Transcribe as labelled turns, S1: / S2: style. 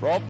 S1: Rob?